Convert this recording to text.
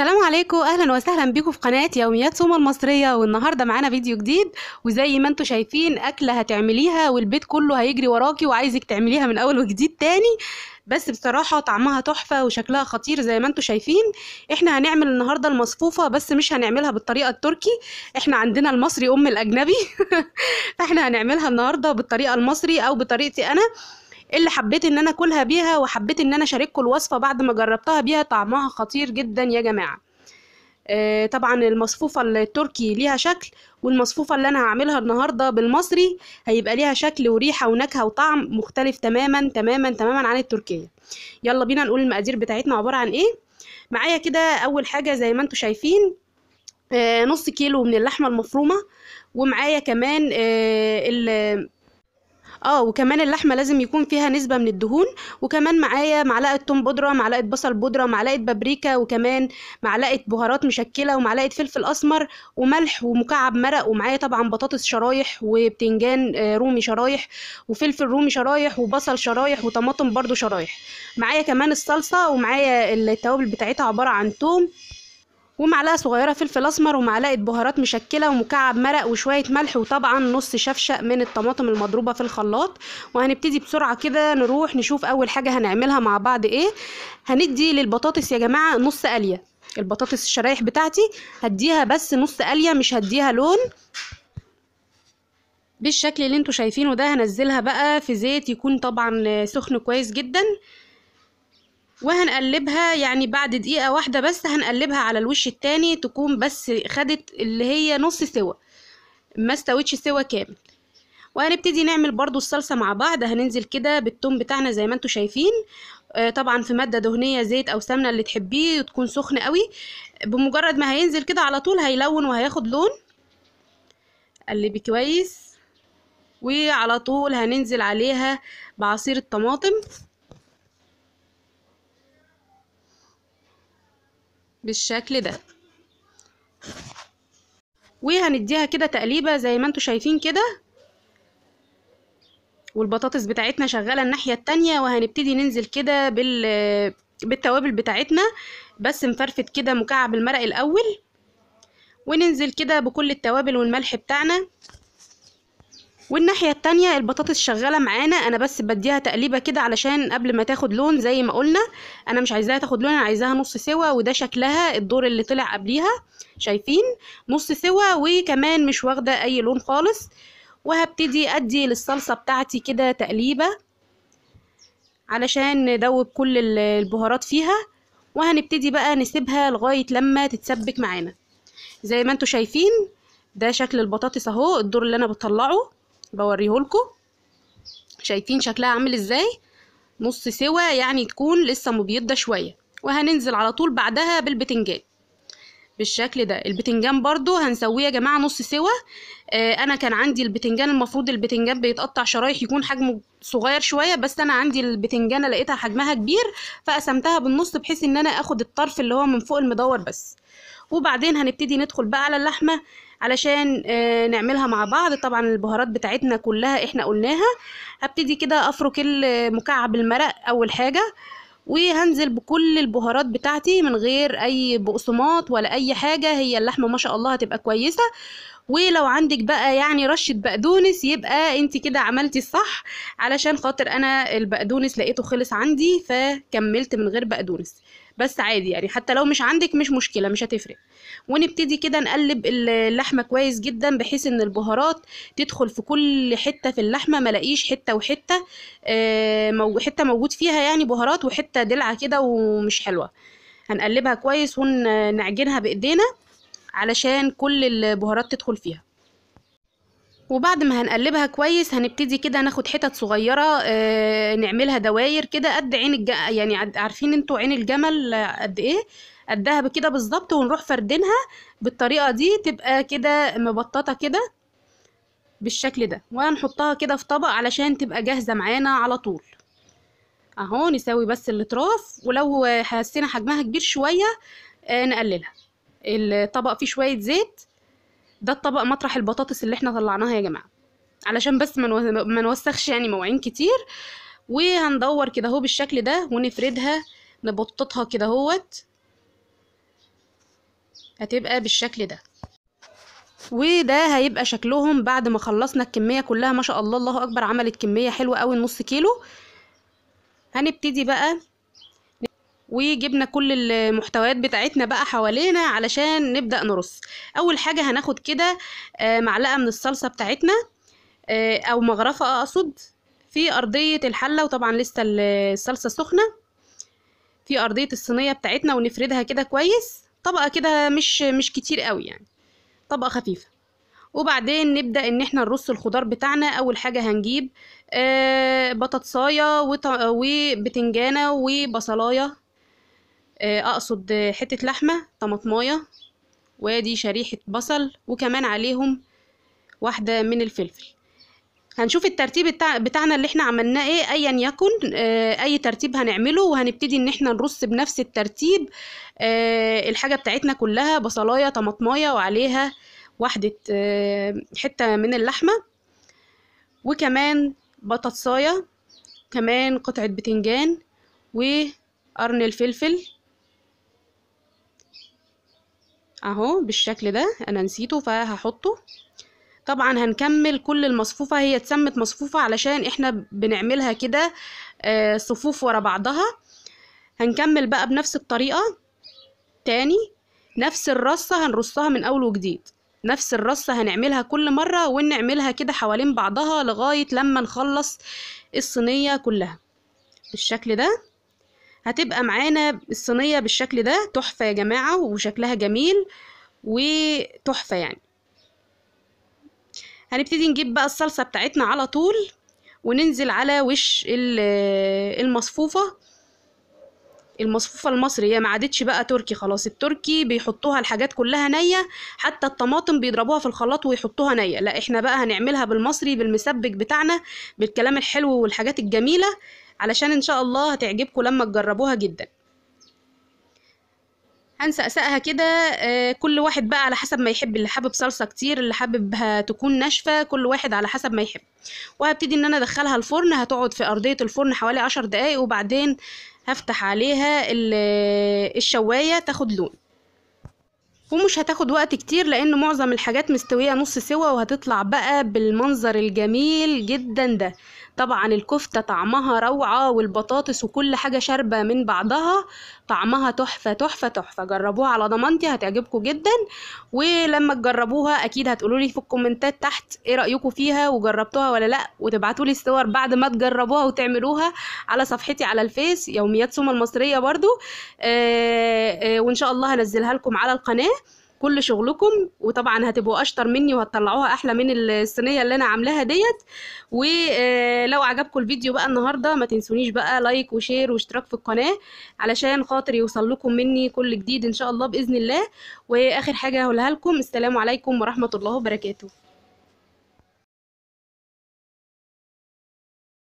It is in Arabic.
السلام عليكم. أهلا وسهلا بيكم في قناة يوميات سوما المصرية. والنهاردة معانا فيديو جديد وزي ما أنتم شايفين أكلة هتعمليها والبيت كله هيجري وراكي وعايزك تعمليها من أول وجديد تاني. بس بصراحة طعمها تحفة وشكلها خطير زي ما أنتم شايفين. إحنا هنعمل النهارده المصفوفة بس مش هنعملها بالطريقة التركي. إحنا عندنا المصري أم الأجنبي. فإحنا هنعملها النهارده بالطريقة المصري أو بطريقتي أنا. اللي حبيت إن أنا أكلها بيها وحبيت إن أنا أشارككم الوصفة بعد ما جربتها بيها طعمها خطير جدا يا جماعة. آه طبعا المصفوفة التركي ليها شكل والمصفوفة اللي أنا هعملها النهارده بالمصري هيبقى ليها شكل وريحة ونكهة وطعم مختلف تماما تماما تماما عن التركية. يلا بينا نقول المقادير بتاعتنا عبارة عن إيه؟ معايا كده أول حاجة زي ما أنتم شايفين آه نص كيلو من اللحمة المفرومة ومعايا كمان آه آه وكمان اللحمة لازم يكون فيها نسبة من الدهون وكمان معايا معلقة توم بودرة معلقة بصل بودرة معلقة بابريكا وكمان معلقة بهارات مشكلة ومعلقة فلفل أسمر وملح ومكعب مرق ومعايا طبعا بطاطس شرايح وبتنجان رومي شرايح وفلفل رومي شرايح وبصل شرايح وطماطم برضو شرايح. معايا كمان الصلصة ومعايا التوابل بتاعتها عبارة عن توم. ومعلقة صغيرة فلفل اسمر ومعلقة بهارات مشكلة ومكعب مرق وشوية ملح وطبعا نص شفشق من الطماطم المضروبة في الخلاط. وهنبتدي بسرعة كده نروح نشوف أول حاجة هنعملها مع بعض إيه. هندي للبطاطس يا جماعة نص قلية. البطاطس الشرايح بتاعتي هديها بس نص قلية مش هديها لون. بالشكل اللي أنتوا شايفينه ده هنزلها بقى في زيت يكون طبعا سخن كويس جدا. وهنقلبها يعني بعد دقيقة واحدة بس هنقلبها على الوش التاني تكون بس خدت اللي هي نص سوا. ما استوتش سوا كامل. وهنبتدي نعمل برضو الصلصة مع بعض. هننزل كده بالثوم بتاعنا زي ما أنتوا شايفين. آه طبعا في مادة دهنية زيت أو سمنة اللي تحبيه تكون سخن قوي. بمجرد ما هينزل كده على طول هيلون وهياخد لون. قلبي كويس. وعلى طول هننزل عليها بعصير الطماطم. بالشكل ده. وهنديها كده تقليبة زي ما أنتوا شايفين كده. والبطاطس بتاعتنا شغالة الناحية التانية وهنبتدي ننزل كده بال بالتوابل بتاعتنا. بس نفرفت كده مكعب المرق الأول. وننزل كده بكل التوابل والملح بتاعنا. والناحية التانية البطاطس شغالة معانا. أنا بس بديها تقليبة كده علشان قبل ما تاخد لون زي ما قلنا. أنا مش عايزاها تاخد لون أنا عايزاها نص سوا وده شكلها الدور اللي طلع قبليها. شايفين؟ نص سوا وكمان مش واخدة أي لون خالص. وهبتدي أدي للصلصة بتاعتي كده تقليبة علشان ندوب كل البهارات فيها. وهنبتدي بقى نسيبها لغاية لما تتسبك معانا. زي ما أنتوا شايفين ده شكل البطاطس أهو الدور اللي أنا بطلعه. بوريهولكم شايفين شكلها عامل إزاي؟ نص سوا يعني تكون لسه مبيضة شوية. وهننزل على طول بعدها بالبتنجان. بالشكل ده. البتنجان برضو هنسويه يا جماعة نص سوا. آه أنا كان عندي البتنجان المفروض البتنجان بيتقطع شرايح يكون حجمه صغير شوية بس أنا عندي البتنجانة لقيتها حجمها كبير فقسمتها بالنص بحيث إن أنا آخد الطرف اللي هو من فوق المدور بس. وبعدين هنبتدي ندخل بقى على اللحمة علشان آه نعملها مع بعض. طبعا البهارات بتاعتنا كلها إحنا قلناها. هبتدي كده أفرك مكعب المرق أول حاجة وهنزل بكل البهارات بتاعتي من غير أي بقسماط ولا أي حاجة. هي اللحمة ما شاء الله هتبقى كويسة. ولو عندك بقى يعني رشة بقدونس يبقى انت كده عملتي الصح. علشان خاطر أنا البقدونس لقيته خلص عندي فكملت من غير بقدونس. بس عادي يعني حتى لو مش عندك مش مشكلة مش هتفرق. ونبتدي كده نقلب اللحمة كويس جدا بحيث إن البهارات تدخل في كل حتة في اللحمة ملاقيش حتة وحتة آه حتة موجود فيها يعني بهارات وحتة دلعة كده ومش حلوة. هنقلبها كويس ونعجنها بإيدينا. علشان كل البهارات تدخل فيها. وبعد ما هنقلبها كويس هنبتدي كده ناخد حتت صغيرة آه نعملها دواير كده قد عين الج... يعني عارفين أنتوا عين الجمل قد إيه؟ قدها بكده بالظبط ونروح فردينها بالطريقة دي تبقى كده مبططة كده بالشكل ده. وهنحطها كده في طبق علشان تبقى جاهزة معانا على طول. أهو نسوي بس الأطراف ولو حسينا حجمها كبير شوية آه نقللها. الطبق فيه شوية زيت ده الطبق مطرح البطاطس اللي إحنا طلعناها يا جماعة. علشان بس ما نوسخش يعني مواعين كتير. وهندور كده اهو بالشكل ده ونفردها نبططها كده اهوت. هتبقى بالشكل ده. وده هيبقى شكلهم بعد ما خلصنا الكمية كلها. ما شاء الله الله أكبر عملت كمية حلوة قوي نص كيلو. هنبتدي بقى وجبنا كل المحتويات بتاعتنا بقى حوالينا علشان نبدأ نرص. أول حاجة هناخد كده آه، معلقة من الصلصة بتاعتنا آه، أو مغرفة أقصد. في أرضية الحلة وطبعا لسه الصلصة سخنة. في أرضية الصينية بتاعتنا ونفردها كده كويس. طبقة كده مش مش كتير قوي يعني. طبقة خفيفة. وبعدين نبدأ إن إحنا نرص الخضار بتاعنا. أول حاجة هنجيب آه بطاطساية وبتنجانة وبصلاية. أقصد حتة لحمة طماطماية وادي شريحة بصل. وكمان عليهم واحدة من الفلفل. هنشوف الترتيب بتاع بتاعنا اللي إحنا عملناه إيه. ايا يكن آه أي ترتيب هنعمله. وهنبتدي إن إحنا نرص بنفس الترتيب آه الحاجة بتاعتنا كلها. بصلاية طماطماية وعليها واحدة آه حتة من اللحمة. وكمان بطاطساية. كمان قطعة بتنجان. وقرن الفلفل. أهو بالشكل ده أنا نسيته فهحطه. طبعا هنكمل كل المصفوفة هي اتسمت مصفوفة علشان إحنا بنعملها كده آه، صفوف ورا بعضها. هنكمل بقى بنفس الطريقة تاني. نفس الرصة هنرصها من أول وجديد. نفس الرصة هنعملها كل مرة ونعملها كده حوالين بعضها لغاية لما نخلص الصينية كلها. بالشكل ده هتبقى معانا الصينية بالشكل ده. تحفة يا جماعة وشكلها جميل وتحفة يعني. هنبتدي نجيب بقى الصلصة بتاعتنا على طول وننزل على وش ال- المصفوفة. المصفوفة المصري هي ما عادتش بقى تركي خلاص. التركي بيحطوها الحاجات كلها نية حتى الطماطم بيضربوها في الخلاط ويحطوها نية. لا إحنا بقى هنعملها بالمصري بالمسبك بتاعنا بالكلام الحلو والحاجات الجميلة. علشان إن شاء الله هتعجبكم لما تجربوها جدا. هنسقسقها كده آه، كل واحد بقى على حسب ما يحب اللي حابب صلصة كتير اللي حاببها تكون ناشفة كل واحد على حسب ما يحب. وهبتدي إن أنا أدخلها الفرن هتقعد في أرضية الفرن حوالي عشر دقايق وبعدين هفتح عليها ال- الشواية تاخد لون. ومش هتاخد وقت كتير لأن معظم الحاجات مستوية نص سوا وهتطلع بقى بالمنظر الجميل جدا ده. طبعا الكفتة طعمها روعة والبطاطس وكل حاجة شاربة من بعضها طعمها تحفة تحفة تحفة. جربوها على ضمانتي هتعجبكم جدا. ولما تجربوها أكيد هتقولوا لي في الكومنتات تحت إيه رأيكم فيها وجربتوها ولا لأ. وتبعتوا لي الصور بعد ما تجربوها وتعملوها على صفحتي على الفيس يوميات سوما المصرية برضو. آه آه وإن شاء الله هنزلها لكم على القناة. كل شغلكم وطبعا هتبقوا أشطر مني وهتطلعوها أحلى من الصينية اللي أنا عاملاها ديت. ولو عجبكم الفيديو بقى النهارده ما تنسونيش بقى like و share واشتراك في القناة علشان خاطر يوصل لكم مني كل جديد إن شاء الله بإذن الله. وآخر حاجة هقولها لكم السلام عليكم ورحمة الله وبركاته.